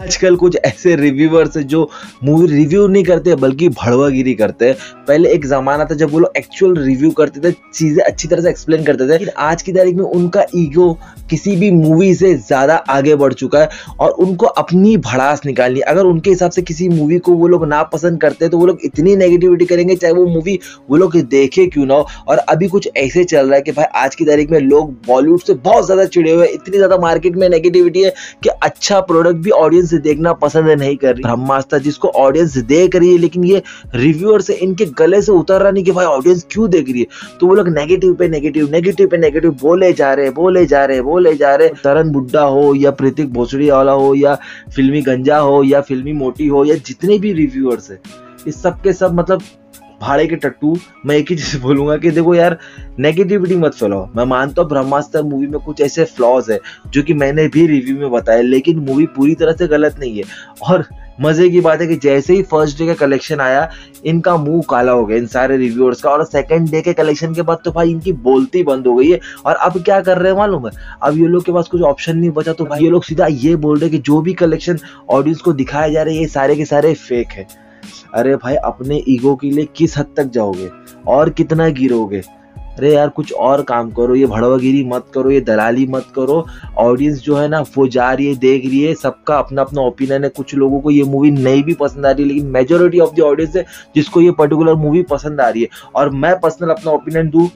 आजकल कुछ ऐसे रिव्यूअर्स है जो मूवी रिव्यू नहीं करते बल्कि भड़वागिरी करते हैं। पहले एक जमाना था जब वो लोग एक्चुअल रिव्यू करते थे चीज़ें अच्छी तरह से एक्सप्लेन करते थे। लेकिन आज की तारीख में उनका ईगो किसी भी मूवी से ज़्यादा आगे बढ़ चुका है और उनको अपनी भड़ास निकालनी अगर उनके हिसाब से किसी मूवी को वो लोग ना पसंद करते हैं तो वो लोग इतनी नेगेटिविटी करेंगे चाहे वो मूवी वो लोग देखे क्यों ना हो। और अभी कुछ ऐसे चल रहा है कि भाई आज की तारीख में लोग बॉलीवुड से बहुत ज़्यादा चिड़े हुए हैं। इतनी ज़्यादा मार्केट में नेगेटिविटी है कि अच्छा प्रोडक्ट भी ऑडियंस देखना पसंद नहीं कर रही। ब्रह्मास्त्र जिसको ऑडियंस देख रही है, लेकिन ये रिव्यूअर से इनके गले से उतर रहा नहीं कि भाई ऑडियंस क्यों देख रही है? तो वो लोग नेगेटिव पे नेगेटिव नेगेटिव पे नेगेटिव बोले जा रहे बोले जा रहे बोले जा रहे तरन बुड्ढा हो या प्रीतिक भोसड़ी वाला हो या फिल्मी गंजा हो या फिल्मी मोटी हो या जितने भी रिव्यूअर्स है, इस सब के सब मतलब भाड़े के टट्टू, मैं एक ही चीज़ बोलूँगा कि देखो यार नेगेटिविटी मत फैलाओ। मैं मानता हूँ ब्रह्मास्त्र मूवी में कुछ ऐसे फ्लॉज है, जो कि मैंने भी रिव्यू में बताया लेकिन मूवी पूरी तरह से गलत नहीं है। और मज़े की बात है कि जैसे ही फ़र्स्ट डे का कलेक्शन आया, इनका मुँह काला हो गया, इन सारे रिव्यूअर्स का। और सेकंड डे के कलेक्शन के बाद तो भाई इनकी बोलती बंद हो गई है। और अब क्या कर रहे हैं मालूम है? अब ये लोग के पास कुछ ऑप्शन नहीं बचा तो भाई ये लोग सीधा ये बोल रहे हैं कि जो भी कलेक्शन ऑडियंस को दिखाया जा रहा है, ये सारे के सारे फेक है। अरे भाई, अपने ईगो के लिए किस हद तक जाओगे? और कितना गिरोगे? अरे यार, कुछ और काम करो, ये भड़वागिरी मत करो, ये दलाली मत करो। ऑडियंस जो है ना, वो जा रही है, देख रही है, सबका अपना अपना ओपिनियन है। कुछ लोगों को ये मूवी नहीं भी पसंद आ रही है, लेकिन मेजोरिटी ऑफ़ द ऑडियंस है जिसको ये पर्टिकुलर मूवी पसंद आ रही है। और मैं पर्सनल अपना ओपिनियन दूँ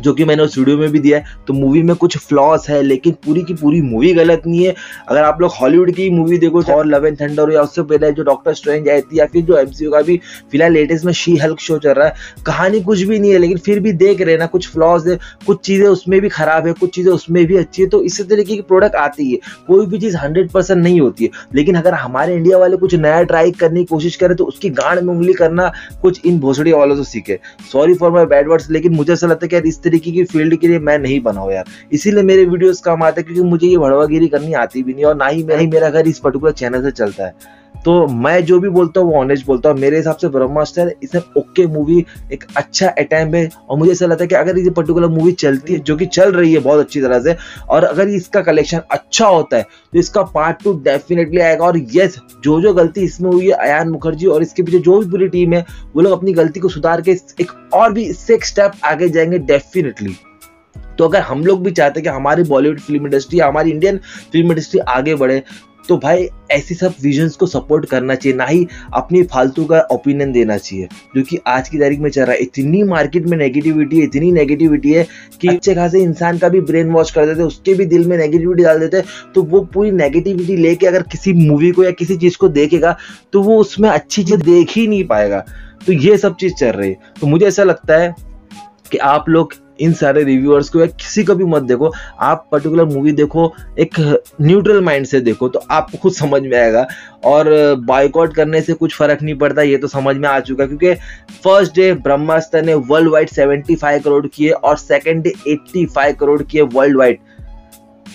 जो कि मैंने उस वीडियो में भी दिया है तो मूवी में कुछ फ्लॉस है, लेकिन पूरी की पूरी मूवी गलत नहीं है। अगर आप लोग हॉलीवुड की मूवी देखो और लव एंड थंडर या उससे पहले जो डॉक्टर स्ट्रेंज आई थी या फिर जो एमसीयू का भी, फ़िलहाल लेटेस्ट में शी हल्क शो चल रहा है। कहानी कुछ भी नहीं है, लेकिन फिर भी देख रहे ना, कुछ फ्लॉज है, कुछ चीज़ें उसमें भी खराब है, कुछ चीज़ें उसमें भी अच्छी है तो इसी तरीके की प्रोडक्ट आती है। कोई भी चीज़ हंड्रेड परसेंट नहीं होती है। लेकिन अगर हमारे इंडिया वाले कुछ नया ट्राई करने की कोशिश करें तो उसकी गांड में उंगली करना कुछ इन भोसड़ी वालों से सीखे। Sorry for my bad words लेकिन मुझे ऐसा लगता है कि इस तरीके की फ़ील्ड के लिए मैं नहीं बनाऊ यार। इसीलिए मेरे वीडियोस काम आते हैं, क्योंकि मुझे ये भड़वागिरी करनी आती भी नहीं, और ना ही ही मेरा घर इस पर्टिकुलर चैनल से चलता है। तो मैं जो भी बोलता हूँ, वो ऑनेस्ट बोलता हूँ। मेरे हिसाब से ब्रह्मास्टर इसमें ओके मूवी एक अच्छा अटैम्प है और मुझे ऐसा लगता है कि अगर ये पर्टिकुलर मूवी चलती है, जो कि चल रही है बहुत अच्छी तरह से, और अगर इसका कलेक्शन अच्छा होता है तो इसका पार्ट टू डेफिनेटली आएगा। और यस जो जो गलती इसमें हुई है अयान मुखर्जी और इसके पीछे जो भी पूरी टीम है, वो लोग अपनी गलती को सुधार के एक और भी इससे एक स्टेप आगे जाएँगे डेफिनेटली तो अगर हम लोग भी चाहते हैं कि हमारी बॉलीवुड फ़िल्म इंडस्ट्री हमारी इंडियन फ़िल्म इंडस्ट्री आगे बढ़े तो भाई, ऐसी सब विजन्स को सपोर्ट करना चाहिए, ना ही अपनी फालतू का ओपिनियन देना चाहिए। जो कि आज की तारीख में चल रहा है। इतनी मार्केट में नेगेटिविटी है, इतनी नेगेटिविटी है कि अच्छे खासे इंसान का भी ब्रेन वॉश कर देते उसके भी दिल में नेगेटिविटी डाल देते तो वो पूरी नेगेटिविटी लेके अगर किसी मूवी को या किसी चीज़ को देखेगा तो वो उसमें अच्छी चीज़ देख ही नहीं पाएगा। तो ये सब चीज़ चल रही है। तो मुझे ऐसा लगता है कि आप लोग इन सारे रिव्यूअर्स को या किसी को भी मत देखो। आप पर्टिकुलर मूवी देखो, एक न्यूट्रल माइंड से देखो तो आपको खुद समझ में आएगा। और बाइकआउट करने से कुछ फ़र्क नहीं पड़ता, ये तो समझ में आ चुका क्योंकि फ़र्स्ट डे ब्रह्मास्त्र ने वर्ल्ड वाइड 75 करोड़ किए और सेकेंड डे 85 करोड़ किए वर्ल्ड वाइड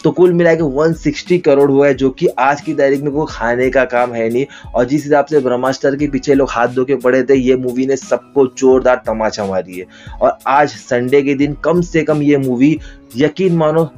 तो कुल मिला के वन करोड़ हुआ है, जो कि आज की तारीख में कोई खाने का काम है नहीं। और जिस हिसाब से ब्रह्मास्टर के पीछे लोग हाथ धो के पड़े थे, ये मूवी ने सबको जोरदार तमाचा मारी है। और आज संडे के दिन कम से कम ये मूवी यकीन मानो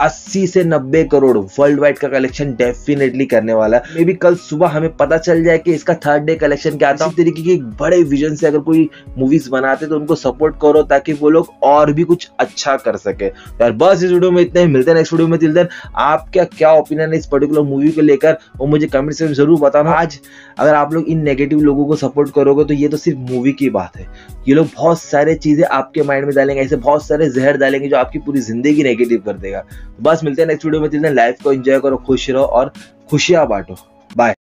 80 से 90 करोड़ वर्ल्ड वाइड का कलेक्शन डेफिनेटली करने वाला है। मे भी कल सुबह हमें पता चल जाए कि इसका थर्ड डे कलेक्शन क्या आता है तरीके की बड़े विजन से अगर कोई मूवीज़ बनाते तो उनको सपोर्ट करो ताकि वो लोग और भी कुछ अच्छा कर सके। तो यार बस इस वीडियो में इतने ही। मिलते हैं नेक्स्ट वीडियो में। तिल दिन आपका क्या ओपिनियन है इस पर्टिकुलर मूवी को लेकर? वो मुझे कमेंट से ज़रूर बताना। आज अगर आप लोग इन नेगेटिव लोगों को सपोर्ट करोगे तो ये तो सिर्फ़ मूवी की बात है। ये लोग बहुत सारे चीज़ें आपके माइंड में डालेंगे ऐसे बहुत सारे जहर डालेंगे जो आपकी पूरी ज़िंदगी नेगेटिव कर देगा। बस मिलते हैं नेक्स्ट वीडियो में। लाइफ को एंजॉय करो, खुश रहो और खुशियाँ बांटो। बाय